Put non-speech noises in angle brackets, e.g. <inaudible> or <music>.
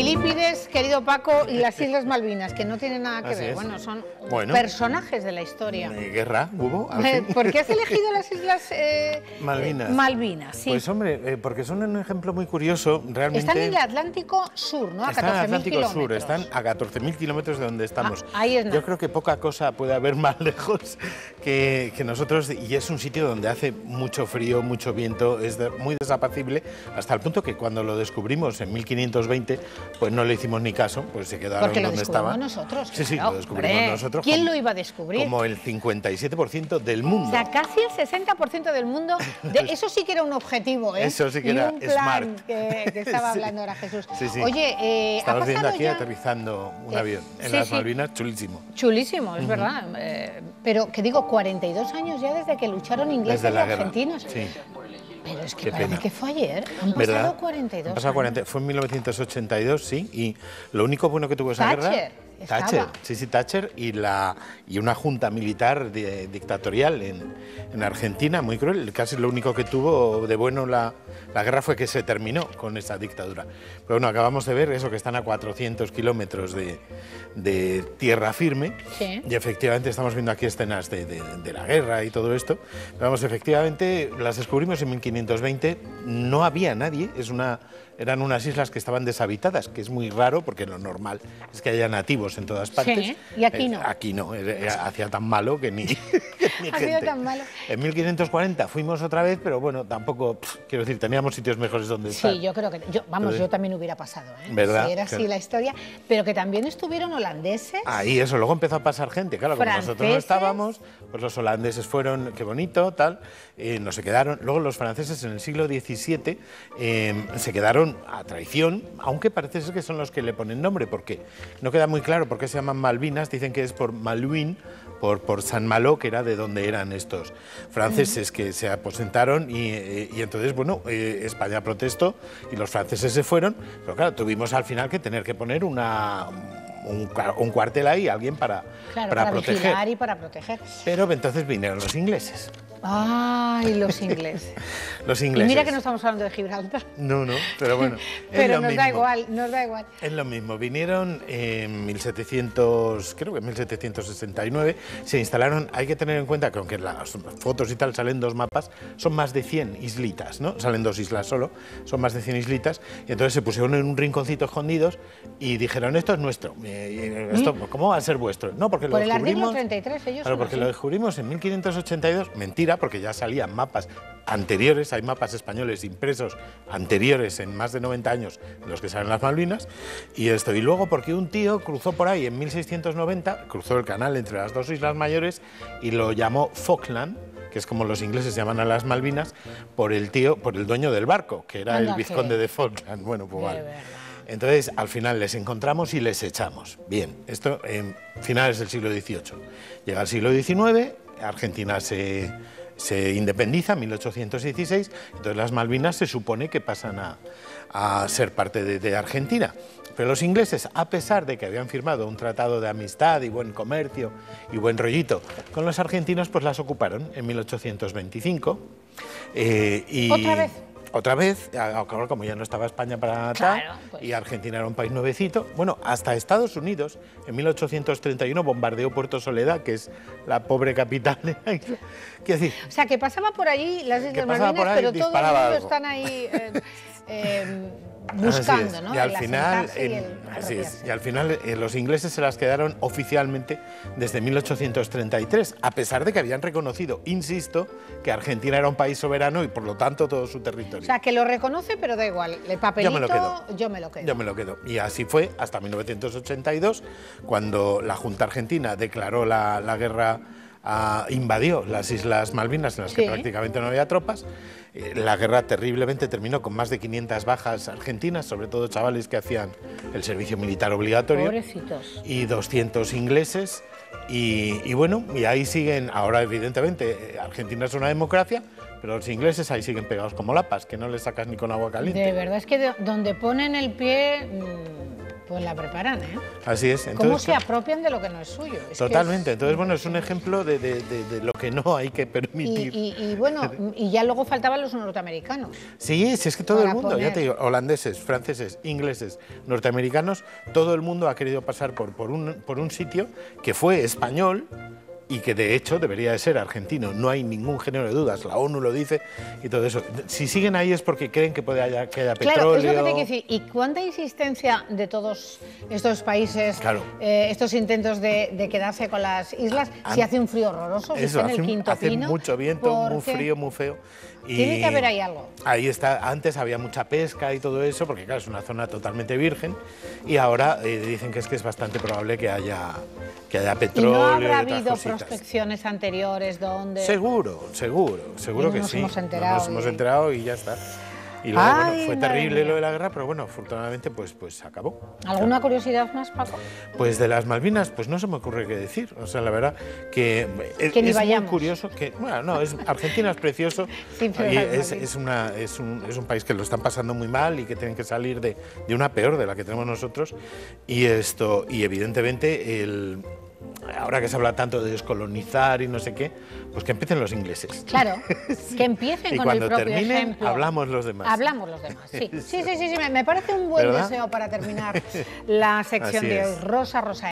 Filipe né? Querido Paco, y <laughs> las Islas Malvinas, que no tienen nada que Así ver. es. Bueno, son Bueno. personajes de la historia. ¿Guerra hubo? <laughs> ¿Por qué has <laughs> elegido las Islas eh, Malvinas. eh, Malvinas, sí. Pues hombre, eh, porque son un ejemplo muy curioso, realmente... están en el Atlántico Sur, ¿no? A Están en el 14.000 Atlántico Sur, kilómetros. están a 14.000 kilómetros de donde estamos. Ah, ahí es nada. Yo creo que poca cosa puede haber más lejos que, que nosotros y es un sitio donde hace mucho frío, mucho viento, es de- muy desapacible, hasta el punto que cuando lo descubrimos en 1520, pues no le hicimos ni caso, pues se quedaron Porque donde estaban. nosotros. Sí, sí, claro, lo descubrimos hombre. nosotros. ¿Quién como- lo iba a descubrir? Como el 57% del O mundo. sea, casi el 60% del mundo, <laughs> de- eso sí que era un objetivo, ¿eh? Eso sí que Y era un plan smart. Que, que estaba <laughs> Sí. hablando ahora Jesús. Sí, sí. Oye, eh, ¿ha Estamos viendo aquí ya? aterrizando un Eh, avión en las. Malvinas, chulísimo. Chulísimo, es verdad. eh, pero que digo, 42 años ya desde que lucharon ingleses Desde y argentinos. Sí. Pero es que Qué parece pena. que fue ayer. Han pasado ¿Verdad? 42 Han pasado 40, fue en 1982, sí, y lo único bueno que tuvo esa Thatcher guerra... estaba. Thatcher, sí, sí, Thatcher, y, la, y una junta militar de- dictatorial en, en Argentina, muy cruel. Casi lo único que tuvo de bueno la, la guerra fue que se terminó con esa dictadura. Pero bueno, acabamos de ver eso, que están a 400 kilómetros de, de tierra firme, Sí. y efectivamente estamos viendo aquí escenas de, de- de la guerra y todo esto. Pero vamos, efectivamente las descubrimos en 1520, no había nadie, es una, eran unas islas que estaban deshabitadas, que es muy raro porque lo normal es que haya nativos en todas partes. Sí, y aquí no. aquí no, era- era- hacía tan malo que ni, <laughs> ni Ha sido gente. tan malo. En 1540 fuimos otra vez, pero bueno, tampoco, pff, quiero decir, teníamos sitios mejores donde estar. Sí, yo creo que. Yo, vamos, Entonces- yo también hubiera pasado, ¿eh? ¿Verdad? Si era así Claro. la historia. Pero que también estuvieron holandeses. Ahí eso, luego empezó a pasar gente, claro, como nosotros no estábamos, pues los holandeses fueron, qué bonito, tal, eh, no se quedaron. Luego los franceses en el siglo XVII eh, se quedaron a traición, aunque parece ser que son los que le ponen nombre, porque no queda muy claro por qué se llaman Malvinas, dicen que es por Malouin, por, por San Malo, que era de donde eran estos franceses que se aposentaron y, eh, y entonces, bueno, eh, España protestó y los franceses se fueron, pero claro, tuvimos al final que tener que poner una, un, cua- un cuartel ahí, alguien para, Claro, para, para, proteger. y para proteger. Pero entonces vinieron los ingleses. Ay, los ingleses. <laughs> Los Y ingleses. mira que no estamos hablando de Gibraltar. No, no, pero bueno. <laughs> Pero nos da igual, nos da igual. Es lo mismo, vinieron en 1700, creo que en 1769, se instalaron, hay que tener en cuenta que aunque en las fotos y tal salen dos mapas, son más de 100 islitas, ¿no? Salen dos islas solo, son más de 100 islitas, y entonces se pusieron en un rinconcito escondidos y dijeron, esto es nuestro, Eh, esto, ¿cómo va a ser vuestro? No, porque Mm. Por lo el artículo descubrimos... 33, ellos Claro, porque así. lo descubrimos en 1582, mentira, porque ya salían mapas anteriores, hay mapas españoles impresos anteriores en más de 90 años en los que salen las Malvinas, y esto. Y luego porque un tío cruzó por ahí en 1690, cruzó el canal entre las dos islas mayores y lo llamó Falkland que es como los ingleses llaman a las Malvinas, por el tío, por el dueño del barco, que era Anda, el vizconde de Falkland. Bueno, pues vale. Entonces, al final les encontramos y les echamos. Bien, esto en finales del siglo XVIII. Llega el siglo XIX, Argentina se, se independiza en 1816, entonces las Malvinas se supone que pasan a, a ser parte de, Argentina. Pero los ingleses, a pesar de que habían firmado un tratado de amistad y buen comercio y buen rollito con los argentinos, pues las ocuparon en 1825. eh, ¿Otra vez? Otra vez, como ya no estaba España para Claro, tal, pues. y Argentina era un país nuevecito. Bueno, hasta Estados Unidos, en 1831, bombardeó Puerto Soledad, que es la pobre capital de la isla. Quiero decir, O sea, que pasaba por allí las Islas Malvinas, pero todo el mundo están ahí eh, <laughs> eh, Así buscando, es. ¿no? Y al final, asentarse y en- el así es. apropiarse. Y al final eh, los ingleses se las quedaron oficialmente desde 1833, a pesar de que habían reconocido, insisto, que Argentina era un país soberano y por lo tanto todo su territorio. O sea, que lo reconoce, pero da igual. El papelito, Yo me lo quedo. yo me lo quedo. Yo me lo quedo. Y así fue hasta 1982, cuando la Junta Argentina declaró la, la guerra, invadió las Islas Malvinas, en las que Sí. prácticamente no había tropas. Eh, la guerra terriblemente terminó con más de 500 bajas argentinas, sobre todo chavales que hacían el servicio militar obligatorio Pobrecitos. y 200 ingleses. Y, y bueno, y ahí siguen, ahora evidentemente, eh, Argentina es una democracia, pero los ingleses ahí siguen pegados como lapas, que no les sacas ni con agua caliente. De verdad es que de- donde ponen el pie, mm, Pues la preparan, ¿eh? Así es. ¿Cómo Entonces, se apropian de lo que no es suyo? Es Totalmente. es- Entonces, bueno, es un ejemplo de, de- de- de lo que no hay que permitir. y- y bueno, y ya luego faltaban los norteamericanos. Sí, sí, es que todo el mundo, poner. ya te digo, holandeses, franceses, ingleses, norteamericanos, todo el mundo ha querido pasar por, por, un, por un sitio que fue español y que de hecho debería de ser argentino. No hay ningún género de dudas, la ONU lo dice y todo eso. Si siguen ahí es porque creen que puede haya, que haya Claro, es petróleo. lo que te quiero decir. ¿Y cuánta insistencia de todos estos países, Claro. eh, estos intentos de, de quedarse con las islas, si Ah, hace un frío horroroso, si Eso, está en hace, el quinto hace pino? mucho viento, muy frío, muy feo. Y Tiene que haber ahí algo. Ahí está, antes había mucha pesca y todo eso, porque claro, es una zona totalmente virgen, y ahora eh, dicen que es que es bastante probable que haya, que haya ¿Y petróleo no y habrá otras habido. Prospecciones anteriores donde... Seguro, seguro, seguro no que nos sí. hemos No enterado nos hemos y- enterado y ya está. Y luego, Ay, bueno, fue terrible mía. lo de la guerra, pero bueno, afortunadamente pues, pues acabó. ¿Alguna curiosidad más, Paco? Pues de las Malvinas, pues no se me ocurre qué decir. O sea, la verdad que es, Que ni es muy curioso que, bueno, no, es, Argentina es precioso <laughs> Sí, y es, Malvinas. es una, es, un, es un país que lo están pasando muy mal y que tienen que salir de, de una peor de la que tenemos nosotros. Y esto, y evidentemente el ahora que se habla tanto de descolonizar y no sé qué, pues que empiecen los ingleses. Claro, <laughs> que empiecen Y con cuando el propio terminen, ejemplo. hablamos los demás. Hablamos los demás, sí. <laughs> Sí, sí, sí, sí, me- parece un buen ¿Verdad? deseo para terminar <laughs> la sección Así de hoy. Rosa Rosa.